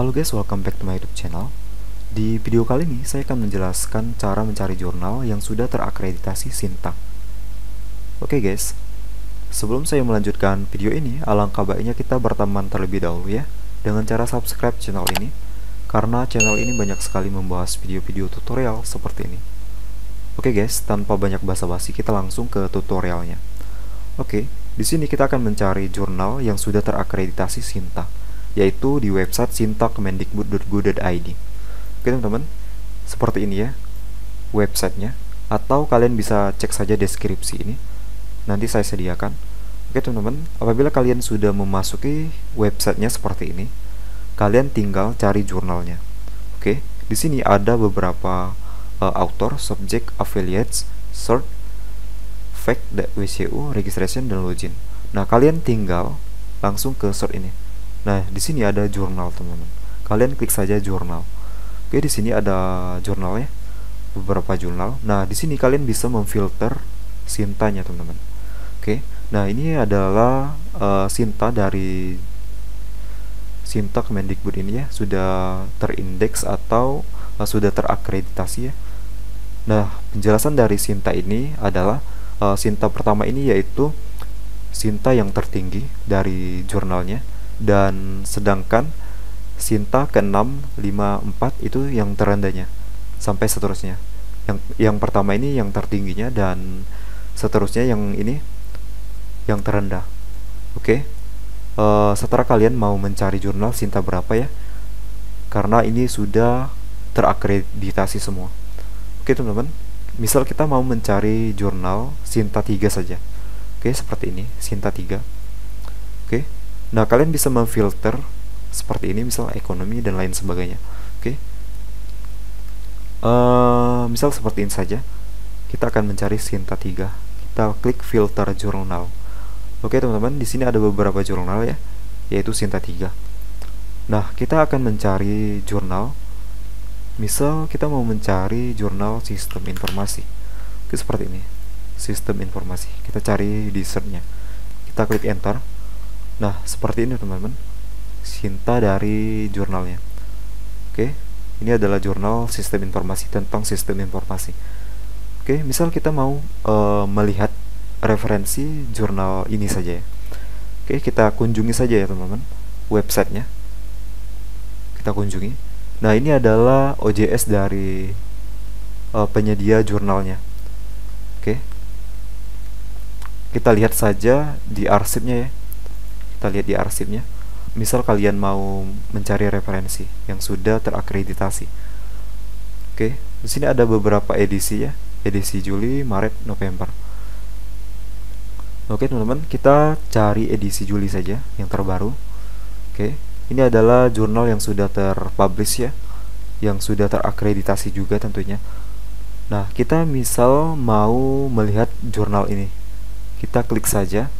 Halo guys, welcome back to my YouTube channel. Di video kali ini saya akan menjelaskan cara mencari jurnal yang sudah terakreditasi Sintak. Oke guys, sebelum saya melanjutkan video ini, alangkah baiknya kita berteman terlebih dahulu ya dengan cara subscribe channel ini karena channel ini banyak sekali membahas video-video tutorial seperti ini. Oke guys, tanpa banyak basa-basi kita langsung ke tutorialnya. Oke, di sini kita akan mencari jurnal yang sudah terakreditasi Sintak yaitu di website sintakmendikbud.go.id. Oke teman-teman, seperti ini ya websitenya. Atau kalian bisa cek saja deskripsi ini. Nanti saya sediakan. Oke teman-teman, apabila kalian sudah memasuki websitenya seperti ini, kalian tinggal cari jurnalnya. Oke, di sini ada beberapa uh, author, subject, affiliates, search, fact, WCU, registration, dan login. Nah, kalian tinggal langsung ke search ini Nah, di sini ada jurnal, teman-teman. Kalian klik saja jurnal. Oke, di sini ada jurnalnya. Beberapa jurnal. Nah, di sini kalian bisa memfilter sintanya, teman-teman. Oke. Nah, ini adalah uh, sinta dari Sinta Kemendikbud ini ya, sudah terindeks atau uh, sudah terakreditasi ya. Nah, penjelasan dari Sinta ini adalah uh, Sinta pertama ini yaitu Sinta yang tertinggi dari jurnalnya dan sedangkan Sinta ke-654 itu yang terendahnya sampai seterusnya. Yang yang pertama ini yang tertingginya dan seterusnya yang ini yang terendah. Oke. Okay? Uh, setelah kalian mau mencari jurnal Sinta berapa ya? Karena ini sudah terakreditasi semua. Oke, okay, teman-teman. Misal kita mau mencari jurnal Sinta 3 saja. Oke, okay, seperti ini, Sinta 3. Okay Nah, kalian bisa memfilter seperti ini, misal ekonomi dan lain sebagainya. Oke. Okay? Uh, eh, misal seperti ini saja. Kita akan mencari Sinta 3. Kita klik filter jurnal. Oke, okay, teman-teman, di sini ada beberapa jurnal ya, yaitu Sinta 3. Nah, kita akan mencari jurnal. Misal kita mau mencari jurnal sistem informasi. Oke, seperti ini. Sistem informasi. Kita cari di search-nya. Kita klik enter Nah, seperti ini teman-teman. Sinta dari jurnalnya. Oke, ini adalah jurnal sistem informasi tentang sistem informasi. Oke, misal kita mau uh, melihat referensi jurnal ini saja ya. Oke, kita kunjungi saja ya teman-teman websitenya. Kita kunjungi. Nah, ini adalah OJS dari uh, penyedia jurnalnya. Oke. Kita lihat saja di arsipnya ya kita lihat di arsipnya. Misal kalian mau mencari referensi yang sudah terakreditasi. Oke di sini ada beberapa edisi ya. Edisi Juli Maret November. Oke teman-teman kita cari edisi Juli saja yang terbaru. Oke ini adalah jurnal yang sudah terpublish ya. Yang sudah terakreditasi juga tentunya. Nah kita misal mau melihat jurnal ini. Kita klik saja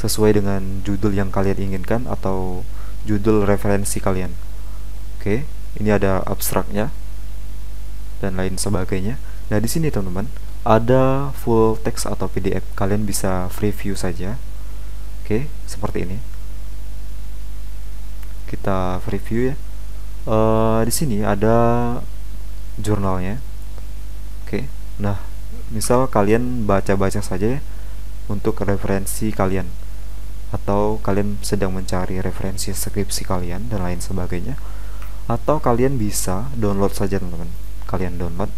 sesuai dengan judul yang kalian inginkan atau judul referensi kalian. Oke, ini ada abstraknya dan lain sebagainya. Nah, di sini teman-teman ada full text atau PDF. Kalian bisa preview saja. Oke, seperti ini. Kita preview ya. Uh, di sini ada jurnalnya. Oke. Nah, misal kalian baca-baca saja ya untuk referensi kalian atau kalian sedang mencari referensi skripsi kalian dan lain sebagainya. Atau kalian bisa download saja teman-teman. Kalian download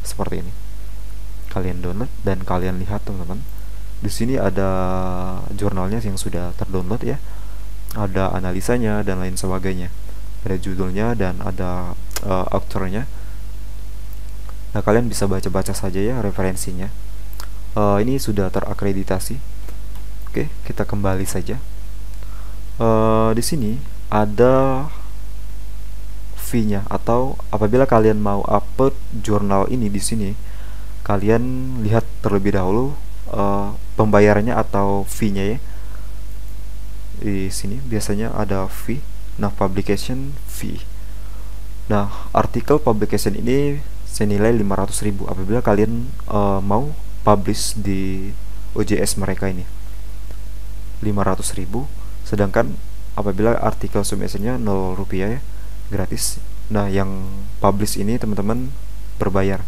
seperti ini. Kalian download dan kalian lihat teman-teman. Di sini ada jurnalnya yang sudah terdownload ya. Ada analisanya dan lain sebagainya. Ada judulnya dan ada uh, authornya nah kalian bisa baca-baca saja ya referensinya. Uh, ini sudah terakreditasi Oke, kita kembali saja. Uh, di sini ada fee-nya atau apabila kalian mau upload jurnal ini di sini, kalian lihat terlebih dahulu uh, pembayarannya atau fee-nya ya. Di sini biasanya ada fee, nah publication fee. Nah, artikel publication ini senilai 500.000 apabila kalian uh, mau publish di OJS mereka ini. 500.000 sedangkan apabila artikel submissionnya 0 rupiah ya gratis. Nah yang publish ini teman-teman berbayar.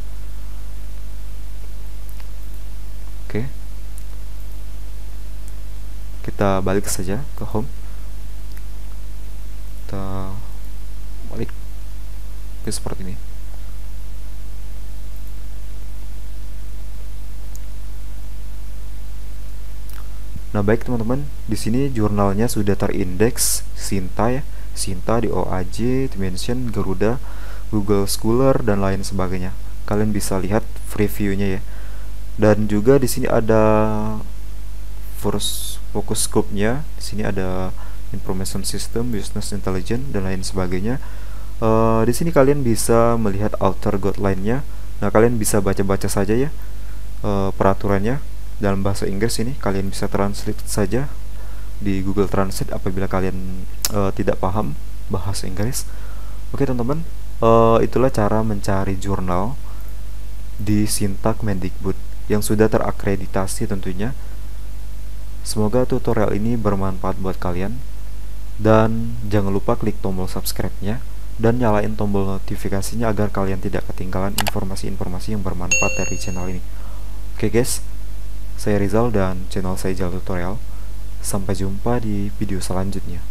Oke. Kita balik saja ke home. Kita balik ke seperti ini Nah, baik teman-teman, di sini jurnalnya sudah terindeks Sinta ya. Sinta di OAJ, Dimension, Garuda, Google Scholar dan lain sebagainya. Kalian bisa lihat previewnya ya. Dan juga di sini ada first focus scope-nya. Di sini ada information system, business intelligence dan lain sebagainya. Uh, di sini kalian bisa melihat alter guideline-nya. Nah, kalian bisa baca-baca saja ya uh, peraturannya dalam bahasa Inggris ini kalian bisa translate saja di Google Translate apabila kalian uh, tidak paham bahasa Inggris. Oke teman-teman, uh, itulah cara mencari jurnal di Sintak Mendikbud yang sudah terakreditasi tentunya. Semoga tutorial ini bermanfaat buat kalian dan jangan lupa klik tombol subscribe-nya dan nyalain tombol notifikasinya agar kalian tidak ketinggalan informasi-informasi yang bermanfaat dari channel ini. Oke guys, saya Rizal dan channel saya Jal Tutorial. Sampai jumpa di video selanjutnya.